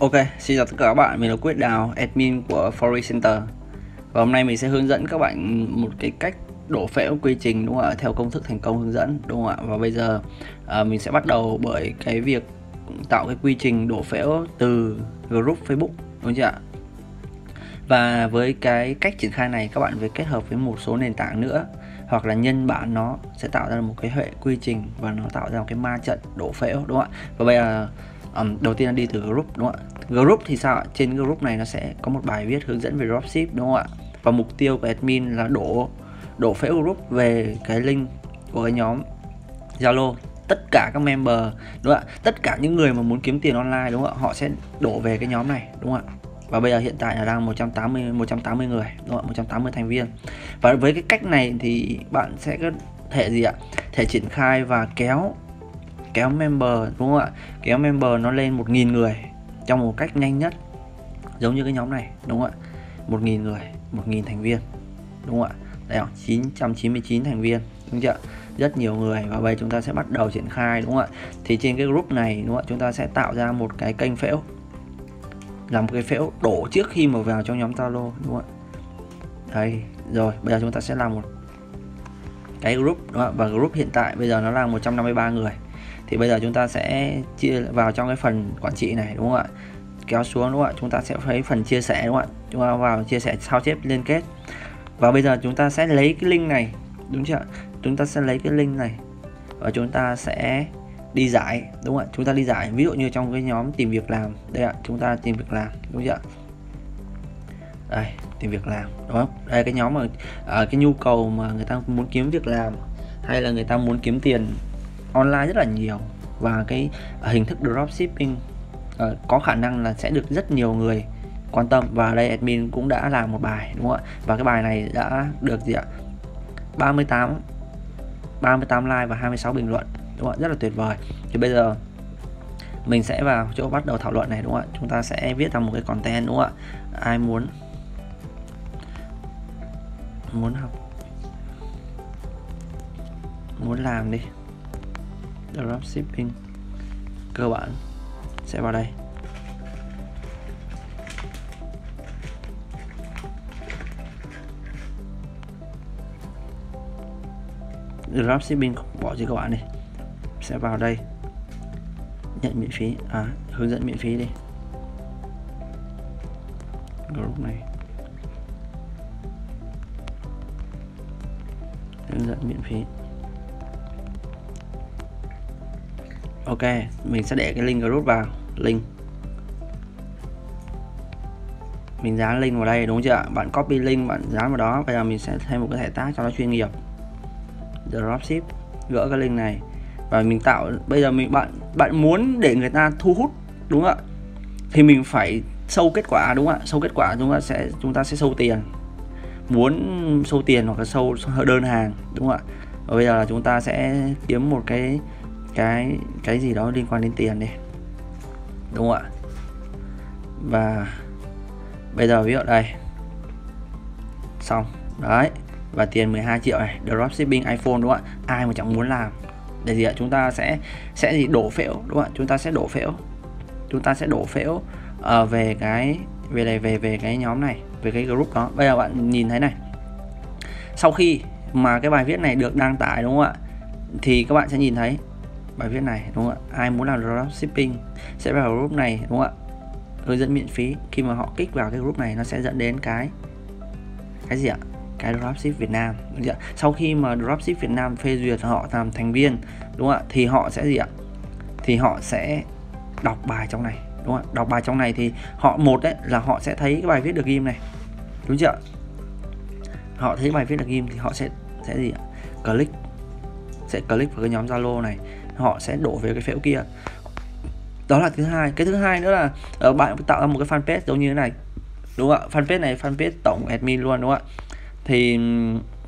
Ok, xin chào tất cả các bạn, mình là Quyết Đào, admin của Forex Center. Và hôm nay mình sẽ hướng dẫn các bạn một cái cách đổ phễu quy trình đúng không ạ, theo công thức thành công hướng dẫn đúng không ạ? Và bây giờ à, mình sẽ bắt đầu bởi cái việc tạo cái quy trình đổ phễu từ group Facebook đúng chưa ạ? Và với cái cách triển khai này các bạn phải kết hợp với một số nền tảng nữa hoặc là nhân bản nó sẽ tạo ra một cái hệ quy trình và nó tạo ra một cái ma trận đổ phễu đúng không ạ? Và bây giờ um, đầu tiên là đi từ group đúng không ạ? Group thì sao ạ? Trên group này nó sẽ có một bài viết hướng dẫn về dropship đúng không ạ? Và mục tiêu của admin là đổ đổ phễu group về cái link của cái nhóm Zalo. Tất cả các member đúng không ạ? Tất cả những người mà muốn kiếm tiền online đúng không ạ? Họ sẽ đổ về cái nhóm này đúng không ạ? Và bây giờ hiện tại là đang 180 180 người đúng không ạ? 180 thành viên. Và với cái cách này thì bạn sẽ có thể gì ạ? Thể triển khai và kéo kéo member, đúng không ạ? Kéo member nó lên 1.000 người trong một cách nhanh nhất. Giống như cái nhóm này, đúng không ạ? 1.000 người 1.000 thành viên, đúng không ạ? Đây không? 999 thành viên, đúng chưa rất nhiều người và bây chúng ta sẽ bắt đầu triển khai, đúng không ạ? Thì trên cái group này, đúng không ạ? Chúng ta sẽ tạo ra một cái kênh phễu. Làm một cái phễu đổ trước khi mà vào trong nhóm Zalo, đúng không ạ? Đây, rồi, bây giờ chúng ta sẽ làm một cái group, đúng không? và group hiện tại bây giờ nó là 153 người thì bây giờ chúng ta sẽ chia vào trong cái phần quản trị này, đúng không ạ? Kéo xuống, đúng không ạ? Chúng ta sẽ thấy phần chia sẻ, đúng không ạ? Chúng ta vào chia sẻ sao chép liên kết. Và bây giờ chúng ta sẽ lấy cái link này, đúng chưa chúng ta sẽ lấy cái link này và chúng ta sẽ đi giải, đúng không ạ? Chúng ta đi giải, ví dụ như trong cái nhóm tìm việc làm. Đây ạ, chúng ta tìm việc làm, đúng chưa đây, tìm việc làm, đúng không? Đây, cái nhóm mà ở cái nhu cầu mà người ta muốn kiếm việc làm, hay là người ta muốn kiếm tiền online rất là nhiều và cái ờ, hình thức dropshipping uh, có khả năng là sẽ được rất nhiều người quan tâm và đây admin cũng đã làm một bài đúng không ạ? Và cái bài này đã được gì ạ? 38 38 like và 26 bình luận đúng không ạ? Rất là tuyệt vời. Thì bây giờ mình sẽ vào chỗ bắt đầu thảo luận này đúng không ạ? Chúng ta sẽ viết ra một cái content đúng không ạ? Ai muốn muốn học muốn làm đi dropshipping cơ bản sẽ vào đây. Dropshipping bỏ cho các bạn đi sẽ vào đây. Nhận miễn phí. À hướng dẫn miễn phí đi. Group này. Hướng dẫn miễn phí. Ok, mình sẽ để cái link group vào. Link. Mình dán link vào đây, đúng chưa bạn copy link, bạn dán vào đó. Bây giờ mình sẽ thêm một cái thẻ tác cho nó chuyên nghiệp. Dropship. Gỡ cái link này. Và mình tạo, bây giờ mình, bạn bạn muốn để người ta thu hút, đúng không ạ? Thì mình phải sâu kết quả, đúng không ạ? Sâu kết quả chúng ta sẽ, chúng ta sẽ sâu tiền. Muốn sâu tiền hoặc là sâu đơn hàng, đúng không ạ? Và bây giờ là chúng ta sẽ kiếm một cái cái cái gì đó liên quan đến tiền đi. Đúng không ạ? Và bây giờ ví dụ đây. Xong. Đấy. Và tiền 12 triệu này. Dropshipping iPhone đúng không ạ? Ai mà chẳng muốn làm. Để gì ạ? Chúng ta sẽ sẽ gì? Đổ phễu đúng không ạ? Chúng ta sẽ đổ phễu. Chúng ta sẽ đổ phễu uh, về cái về này về về cái nhóm này về cái group đó. Bây giờ bạn nhìn thấy này. Sau khi mà cái bài viết này được đăng tải đúng không ạ? Thì các bạn sẽ nhìn thấy bài viết này, đúng không ạ? Ai muốn làm dropshipping sẽ vào group này, đúng không ạ? Hướng dẫn miễn phí. Khi mà họ kích vào cái group này, nó sẽ dẫn đến cái cái gì ạ? Cái dropship Việt Nam. Đúng chưa? sau khi mà dropship Việt Nam, phê duyệt họ làm thành viên, đúng không ạ? Thì họ sẽ gì ạ? Thì họ sẽ đọc bài trong này, đúng không ạ? Đọc bài trong này thì họ, một đấy là họ sẽ thấy cái bài viết được ghim này. Đúng chưa họ thấy bài viết được ghim thì họ sẽ sẽ gì ạ? Click. Sẽ click vào cái nhóm Zalo này họ sẽ đổ về cái phễu kia. Đó là thứ hai. Cái thứ hai nữa là uh, bạn tạo ra một cái fanpage giống như thế này đúng không ạ? Fanpage này fanpage tổng admin luôn đúng không ạ? Thì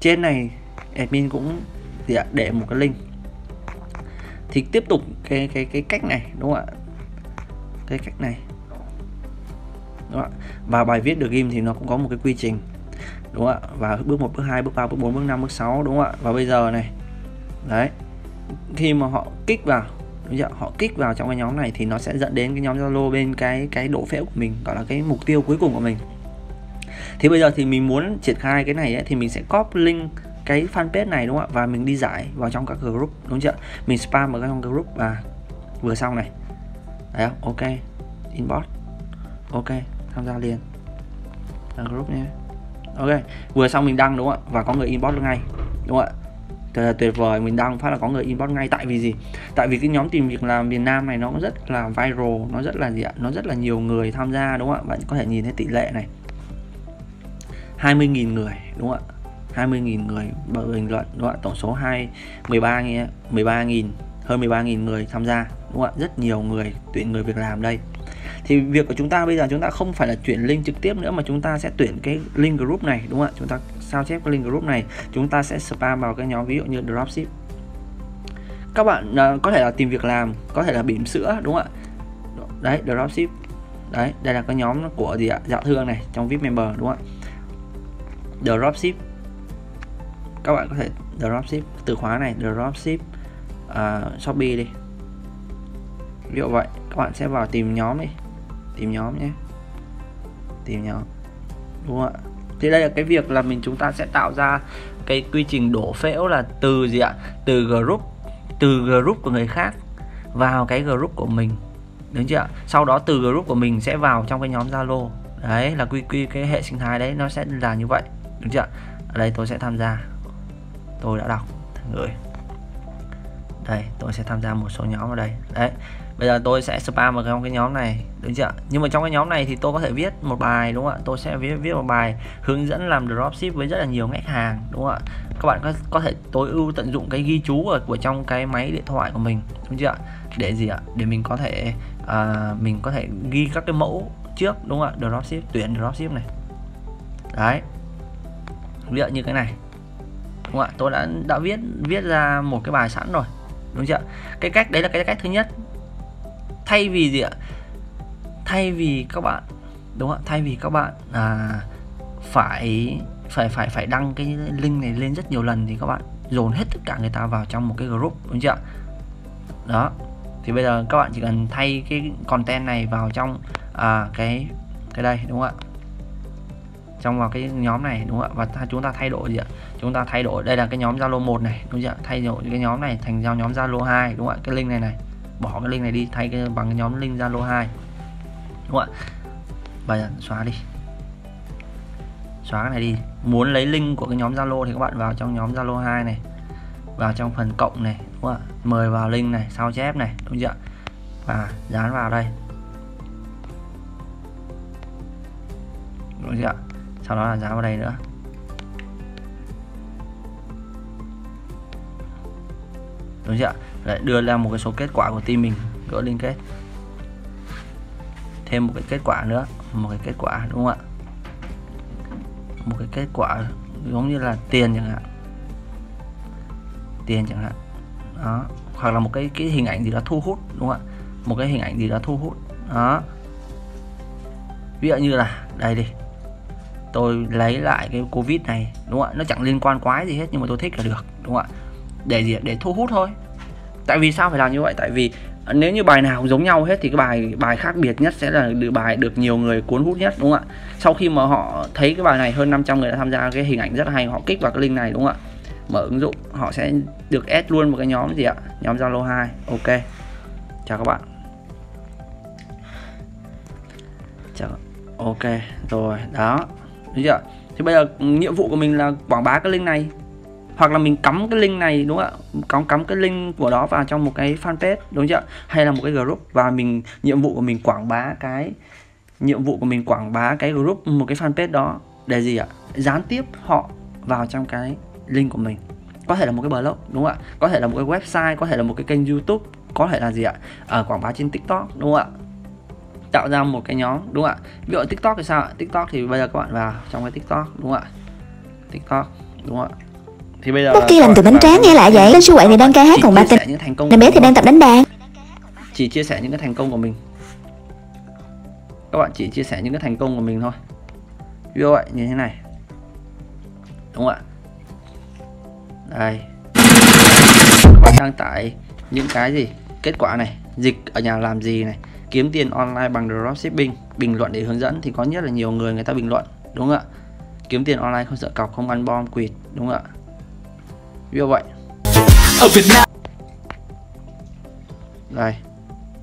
trên này admin cũng để một cái link. Thì tiếp tục cái cái cái cách này đúng không ạ? Cái cách này. Đúng không ạ? Và bài viết được ghim thì nó cũng có một cái quy trình đúng không ạ? Và bước 1, bước 2, bước 3, bước 4, bước 5, bước 6 đúng không ạ? Và bây giờ này. Đấy khi mà họ kích vào họ kích vào trong cái nhóm này thì nó sẽ dẫn đến cái nhóm Zalo bên cái cái độ phễu của mình gọi là cái mục tiêu cuối cùng của mình. Thì bây giờ thì mình muốn triển khai cái này ấy, thì mình sẽ copy link cái fanpage này đúng không ạ? Và mình đi giải vào trong các group đúng chưa? Mình spam vào trong group và vừa xong này. Đấy không? ok. Inbox. Ok. Tham gia liền. Group nhé. Ok. Vừa xong mình đăng đúng không ạ? Và có người inbox ngay đúng không ạ? Thật là tuyệt vời. Mình đăng phát là có người inbox ngay. Tại vì gì? Tại vì cái nhóm tìm việc làm miền Nam này nó rất là viral, nó rất là gì ạ? Nó rất là nhiều người tham gia, đúng không ạ? Bạn có thể nhìn thấy tỷ lệ này. 20.000 người, đúng không ạ? 20.000 người bình luận, đúng không ạ? Tổng số 2 13 13.000 hơn 13.000 người tham gia, đúng không ạ? Rất nhiều người, tuyển người việc làm đây thì việc của chúng ta bây giờ chúng ta không phải là chuyển link trực tiếp nữa mà chúng ta sẽ tuyển cái link group này đúng không ạ? Chúng ta sao chép cái link group này chúng ta sẽ spam vào cái nhóm ví dụ như dropship. Các bạn uh, có thể là tìm việc làm có thể là bỉm sữa đúng không ạ? Đấy dropship. Đấy đây là cái nhóm của gì ạ? Dạo thương này trong vip member đúng không ạ? Dropship. Các bạn có thể dropship từ khóa này dropship uh, shopee đi. Ví dụ vậy các bạn sẽ vào tìm nhóm đi tìm nhóm nhé. Tìm nhóm. Đúng không ạ? Thì đây là cái việc là mình chúng ta sẽ tạo ra cái quy trình đổ phễu là từ gì ạ? Từ group từ group của người khác vào cái group của mình. Đúng chưa ạ? Sau đó từ group của mình sẽ vào trong cái nhóm zalo. Đấy, là quy quy cái hệ sinh thái đấy, nó sẽ là như vậy. Đúng chưa ở đây tôi sẽ tham gia. Tôi đã đọc người. Đây, tôi sẽ tham gia một số nhóm ở đây. Đấy bây giờ tôi sẽ spam vào trong cái nhóm này đúng chưa? Nhưng mà trong cái nhóm này thì tôi có thể viết một bài đúng không ạ? Tôi sẽ viết viết một bài hướng dẫn làm dropship với rất là nhiều khách hàng đúng không ạ? Các bạn có, có thể tối ưu tận dụng cái ghi chú ở của trong cái máy điện thoại của mình đúng chưa để gì ạ? Để mình có thể à, mình có thể ghi các cái mẫu trước đúng không ạ? Dropship tuyển dropship này. Đấy. Ví dụ như cái này đúng không ạ? Tôi đã đã viết viết ra một cái bài sẵn rồi đúng chưa cái cách đấy là cái cách thứ nhất thay vì gì ạ? Thay vì các bạn đúng không thay vì các bạn à, phải phải phải phải đăng cái link này lên rất nhiều lần thì các bạn dồn hết tất cả người ta vào trong một cái group đúng chưa đó thì bây giờ các bạn chỉ cần thay cái content này vào trong à, cái cái đây đúng không ạ? Trong vào cái nhóm này đúng không ạ? Và chúng ta thay đổi gì ạ? Chúng ta thay đổi đây là cái nhóm Zalo 1 này đúng chưa thay đổi cái nhóm này thành giao nhóm Zalo 2 đúng không ạ? Cái link này này bỏ cái link này đi, thay cái bằng cái nhóm link Zalo 2 đúng không ạ? Bây giờ xóa đi. Xóa cái này đi. Muốn lấy link của cái nhóm Zalo thì các bạn vào trong nhóm Zalo 2 này, vào trong phần cộng này, đúng không ạ? Mời vào link này, sao chép này, đúng chưa và dán vào đây. Đúng chưa sau đó là dán vào đây nữa. Đúng chưa Đấy, đưa ra một cái số kết quả của team mình gỡ liên kết. Thêm một cái kết quả nữa một cái kết quả đúng không ạ? Một cái kết quả giống như là tiền chẳng hạn. Tiền chẳng hạn. Đó hoặc là một cái cái hình ảnh gì đó thu hút đúng không ạ? Một cái hình ảnh gì đó thu hút. Đó. Ví dụ như là đây đi. Tôi lấy lại cái covid này đúng không ạ? Nó chẳng liên quan quái gì hết nhưng mà tôi thích là được đúng không ạ? Để gì để thu hút thôi tại vì sao phải làm như vậy? Tại vì nếu như bài nào cũng giống nhau hết thì cái bài bài khác biệt nhất sẽ là được bài được nhiều người cuốn hút nhất, đúng không ạ? Sau khi mà họ thấy cái bài này hơn 500 người đã tham gia, cái hình ảnh rất hay, họ kích vào cái link này, đúng không ạ? Mở ứng dụng, họ sẽ được add luôn một cái nhóm gì ạ? Nhóm Zalo 2 ok. Chào các bạn. Chào, ok, rồi, đó. Đúng chưa? Thì bây giờ, nhiệm vụ của mình là quảng bá cái link này hoặc là mình cắm cái link này, đúng không ạ? Cắm cắm cái link của đó vào trong một cái fanpage, đúng chưa hay là một cái group và mình, nhiệm vụ của mình quảng bá cái, nhiệm vụ của mình quảng bá cái group, một cái fanpage đó để gì ạ? Gián tiếp họ vào trong cái link của mình. Có thể là một cái blog, đúng không ạ? Có thể là một cái website, có thể là một cái kênh youtube, có thể là gì ạ? Ở quảng bá trên tiktok, đúng không ạ? Tạo ra một cái nhóm, đúng không ạ? Ví dụ tiktok thì sao ạ? Tiktok thì bây giờ các bạn vào trong cái tiktok, đúng không ạ? Tiktok, đúng không ạ? Thì bây giờ kỳ làm từ bánh tráng nghe lại vậy. Tên sư quậy thì đang ca hát còn thành công Em bé thì đang tập đánh đàn. Chỉ chia sẻ những cái thành công của mình. Các bạn chỉ chia sẻ những cái thành công của mình thôi. Ví dụ vậy như thế này. Đúng không ạ? Đây. Các bạn đăng tải những cái gì? Kết quả này. Dịch ở nhà làm gì này? Kiếm tiền online bằng dropshipping bình luận để hướng dẫn thì có nhất là nhiều người người ta bình luận. Đúng không ạ? Kiếm tiền online không sợ cọc không ăn bom quỵt. Đúng không ạ ví dụ vậy. Ở Việt Nam. Đây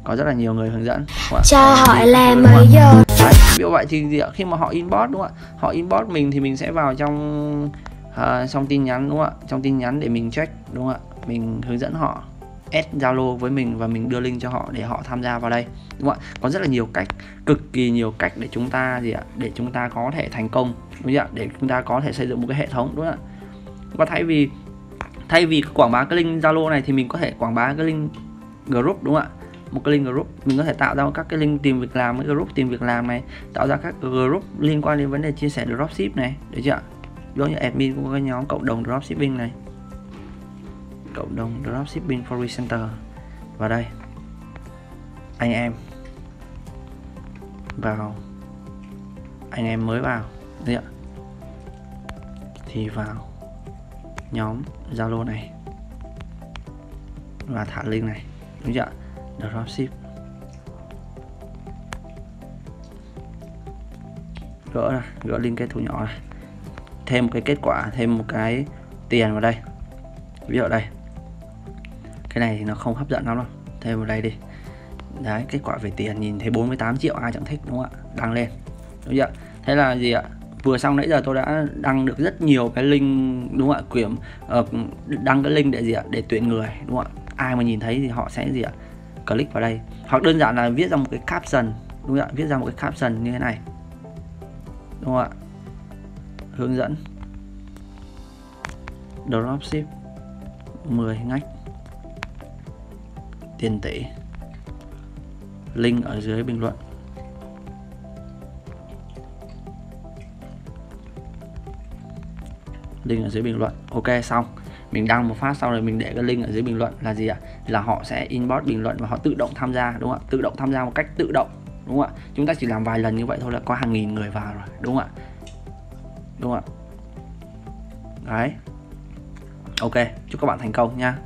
có rất là nhiều người hướng dẫn. Cho họ làm mới giờ Đấy, ví dụ vậy thì gì ạ? khi mà họ inbox đúng không ạ? Họ inbox mình thì mình sẽ vào trong uh, trong tin nhắn đúng không ạ? Trong tin nhắn để mình check đúng không ạ? Mình hướng dẫn họ add Zalo với mình và mình đưa link cho họ để họ tham gia vào đây đúng không ạ? Có rất là nhiều cách cực kỳ nhiều cách để chúng ta gì ạ? Để chúng ta có thể thành công đúng không ạ? Để chúng ta có thể xây dựng một cái hệ thống đúng không ạ? Và thay vì thay vì quảng bá cái link Zalo này thì mình có thể quảng bá cái link group, đúng không ạ? Một cái link group, mình có thể tạo ra các cái link tìm việc làm, cái group tìm việc làm này, tạo ra các group liên quan đến vấn đề chia sẻ dropship này, được chưa giống như admin của cái nhóm cộng đồng dropshipping này. Cộng đồng dropshipping for center. Vào đây. Anh em. Vào. Anh em mới vào. Đấy chưa thì vào nhóm Zalo này. Và thả link này. Đúng chưa dropship gỡ ra, gỡ link kết thủ nhỏ này thêm một cái kết quả, thêm một cái tiền vào đây. Ví dụ đây. Cái này thì nó không hấp dẫn lắm đâu. Thêm vào đây đi. Đấy, kết quả về tiền nhìn thấy 48 triệu, ai chẳng thích, đúng không ạ? Đăng lên. Đúng chưa thế là gì ạ? Vừa xong nãy giờ tôi đã đăng được rất nhiều cái link đúng không ạ? Quyển uh, ờ, đăng cái link để gì ạ? Để tuyển người đúng không ạ? Ai mà nhìn thấy thì họ sẽ gì ạ? Click vào đây. Hoặc đơn giản là viết ra một cái caption đúng không ạ? Viết ra một cái caption như thế này. Đúng không ạ? Hướng dẫn. Dropship 10 ngách. Tiền tỷ. Link ở dưới bình luận. Link ở dưới bình luận. Ok, xong. Mình đăng một phát, sau rồi mình để cái link ở dưới bình luận là gì ạ? Là họ sẽ inbox bình luận và họ tự động tham gia, đúng không ạ? Tự động tham gia một cách tự động, đúng không ạ? Chúng ta chỉ làm vài lần như vậy thôi là có hàng nghìn người vào rồi, đúng không ạ? Đúng không ạ? Đấy. Ok, chúc các bạn thành công nha.